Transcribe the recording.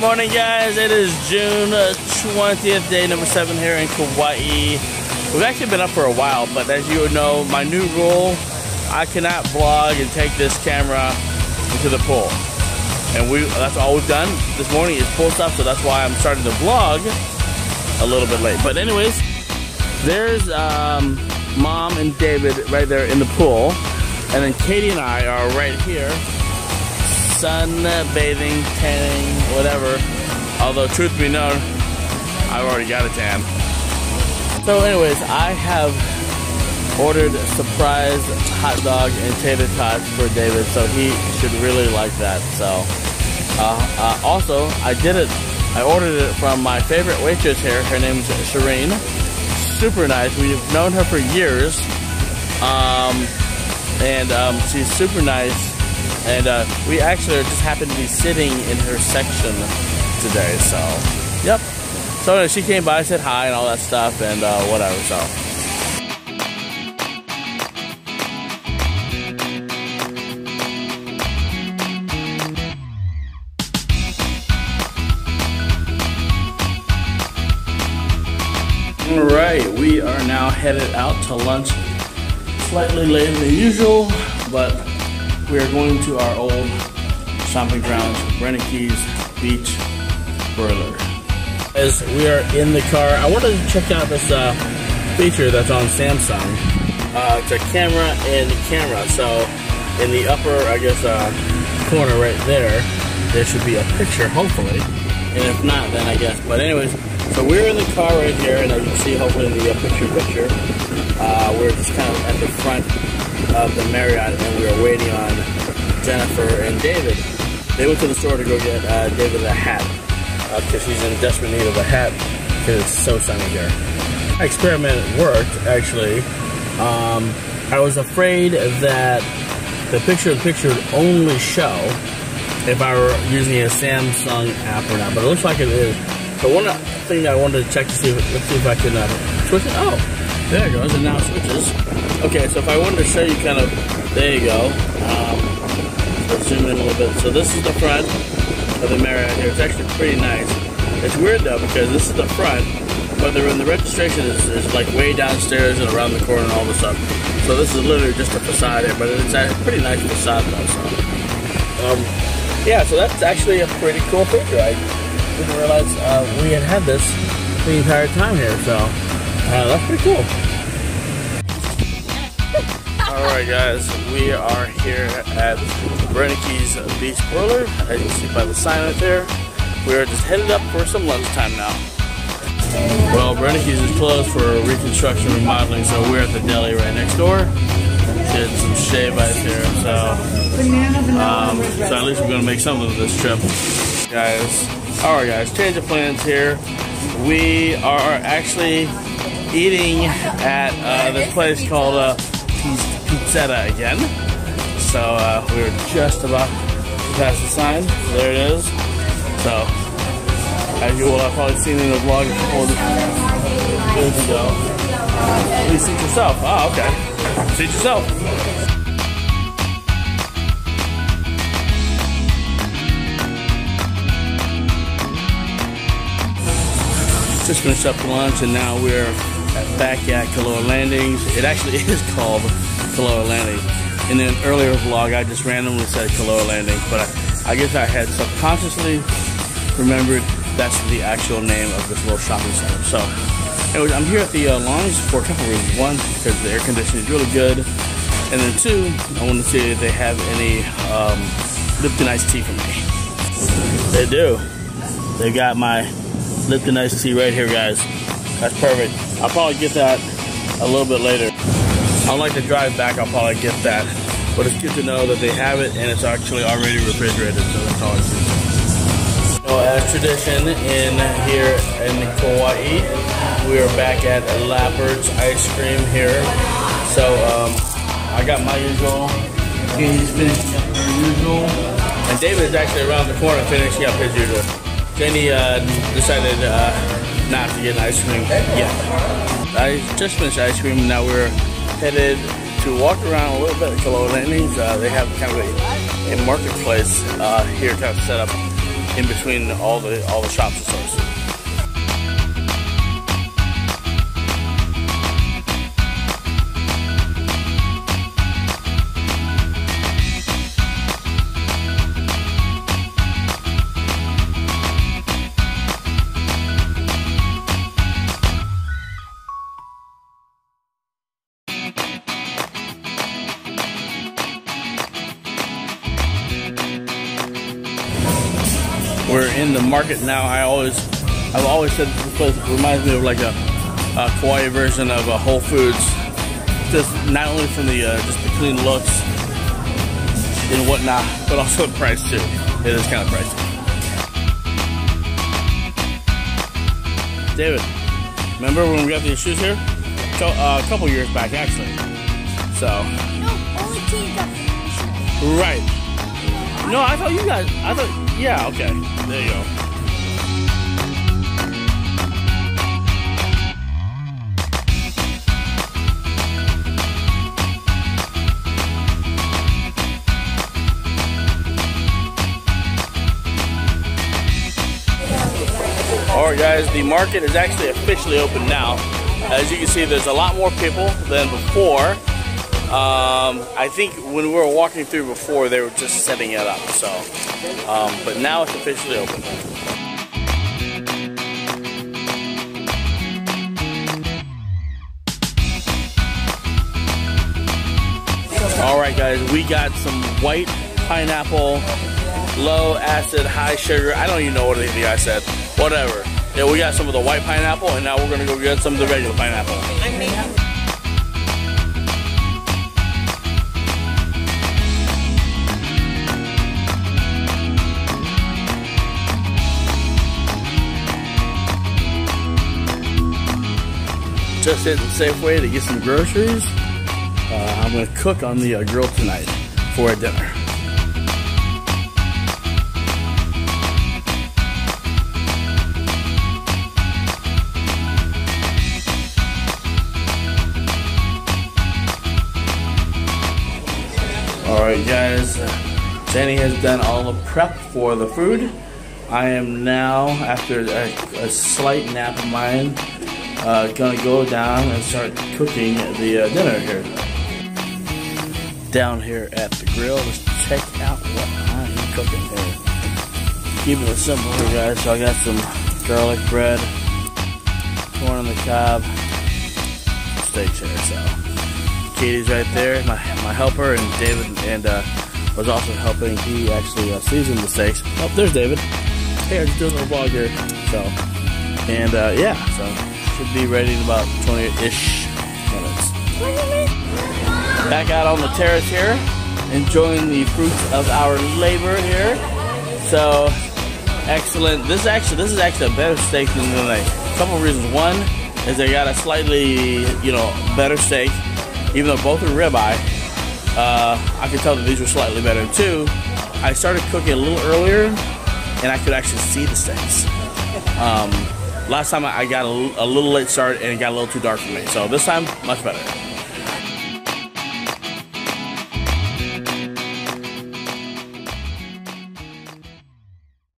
Morning guys, it is June 20th, day number 7 here in Kauai. We've actually been up for a while, but as you know, my new rule, I cannot vlog and take this camera into the pool. And we that's all we've done this morning is pool stuff, so that's why I'm starting to vlog a little bit late. But anyways, there's um, mom and David right there in the pool. And then Katie and I are right here sun bathing, tanning, whatever. Although, truth be known, I've already got a tan. So, anyways, I have ordered surprise hot dog and tater tots for David, so he should really like that. So, uh, uh, also, I did it. I ordered it from my favorite waitress here. Her name's Shireen. Super nice. We've known her for years, um, and um, she's super nice and uh, we actually just happened to be sitting in her section today, so, yep. So anyway, she came by, said hi and all that stuff, and uh, whatever, so. All right, we are now headed out to lunch. Slightly later than usual, but we are going to our old stomping grounds, Keys Beach Broiler. As we are in the car, I wanted to check out this uh, feature that's on Samsung. Uh, it's a camera in camera, so in the upper, I guess, uh, corner right there, there should be a picture, hopefully. And if not, then I guess. But anyways, so we're in the car right here, and as you can see, hopefully in the uh, picture picture, uh, we're just kind of at the front of the Marriott and we are waiting on Jennifer and David. They went to the store to go get uh, David a hat because uh, he's in desperate need of a hat because it's so sunny here. Experiment worked actually. Um, I was afraid that the picture-in-picture would only show if I were using a Samsung app or not, but it looks like it is. So one thing that I wanted to check to see, if, see if I can uh, switch it. Oh, there it goes, and now it switches. Okay, so if I wanted to show you kind of, there you go. Um, zoom in a little bit. So this is the front of the Marriott here. It's actually pretty nice. It's weird though because this is the front, but the, the registration is, is like way downstairs and around the corner and all this stuff. So this is literally just a facade here, but it's a pretty nice facade though. So, um, yeah, so that's actually a pretty cool feature. I didn't realize uh, we had had this the entire time here, so. Uh, that's pretty cool. Alright guys, we are here at Brennecke's Beach Broiler. As you can see by the sign right there, we are just headed up for some lunchtime now. Well, Brennecke's is closed for reconstruction remodeling, so we're at the deli right next door. Did some shave ice here, so um, so at least we're gonna make some of this trip, guys. All right, guys, change of plans here. We are actually eating at uh, this place called uh, Pizzetta again. So uh, we were just about to pass the sign. There it is. So, as you will have probably seen in the vlog days ago. Please seat yourself. Oh, okay. Seat yourself. just finished up lunch and now we're back at Koloa Landings. It actually is called Koloa Landing. In an earlier vlog, I just randomly said Koloa Landing, but I, I guess I had subconsciously remembered that's the actual name of this little shopping center. So, anyways, I'm here at the uh, lounge for a couple reasons. One, because the air conditioning is really good, and then two, I want to see if they have any um, Lipton iced tea for me. They do. They got my Lipton iced tea right here, guys. That's perfect. I'll probably get that a little bit later. On like the drive back, I'll probably get that. But it's good to know that they have it and it's actually already refrigerated, so that's all I see. So as tradition in here in Kauai, we are back at Lappert's Ice Cream here. So um, I got my usual. He's finishing up her usual. And David is actually around the corner finishing up his usual. Jenny uh, decided uh, not to get an ice cream yet. I just finished ice cream now we're headed to walk around a little bit at Koloa Landings. Uh, they have kind of a, a marketplace uh, here kind of set up in between all the all the shops and stores. We're in the market now. I always, I've always said this place reminds me of like a, a Kauai version of a Whole Foods. Just not only from the uh, just the clean looks and whatnot, but also the price too. It is kind of pricey. David, remember when we got these shoes here? Uh, a couple years back, actually. So. No, only got Right. No, I thought you guys. I thought. Yeah. Okay. There you go. All right, guys. The market is actually officially open now. As you can see, there's a lot more people than before. Um, I think when we were walking through before, they were just setting it up. So, um, but now it's officially open. All right, guys, we got some white pineapple, low acid, high sugar. I don't even know what the guy said. Whatever. Yeah, we got some of the white pineapple, and now we're gonna go get some of the regular pineapple. Just hitting Safeway to get some groceries. Uh, I'm gonna cook on the uh, grill tonight for a dinner. All right, guys. Jenny has done all the prep for the food. I am now, after a, a slight nap of mine, uh, gonna go down and start cooking the uh, dinner here. Down here at the grill, let's check out what I'm cooking here. Keeping it simple here, guys. So I got some garlic bread, corn on the cob, steaks here. So Katie's right there, my my helper, and David and uh, was also helping. He actually uh, seasoned the steaks. Oh, there's David. Hey, I'm just doing a vlog here. So, and uh, yeah, so should be ready in about 20-ish minutes. Back out on the terrace here, enjoying the fruits of our labor here. So excellent. This is actually this is actually a better steak than the night. A couple reasons. One is they got a slightly you know better steak, even though both are ribeye. Uh, I could tell that these were slightly better. Two, I started cooking a little earlier, and I could actually see the steaks. Um, last time I got a, a little late start and it got a little too dark for me. So this time, much better.